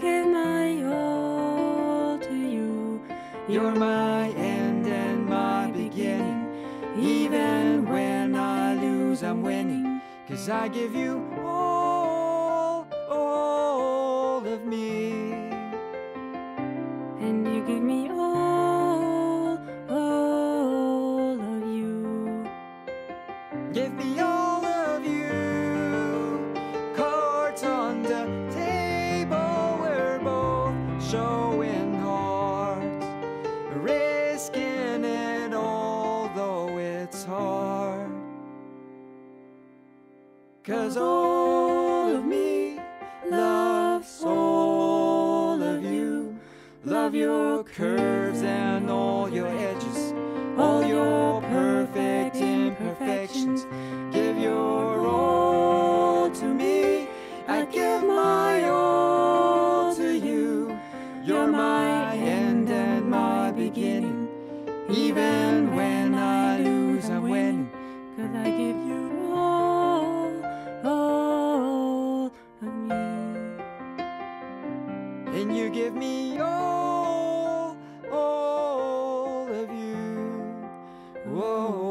Give my all to you. You're my end and my beginning. Even when I lose, I'm winning. Cause I give you all, all of me. Cause all of me loves all of you. Love your curves and all your edges, all your perfect imperfections. Give your all to me. I give my to give me all, all of you. Whoa.